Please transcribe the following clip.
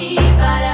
but i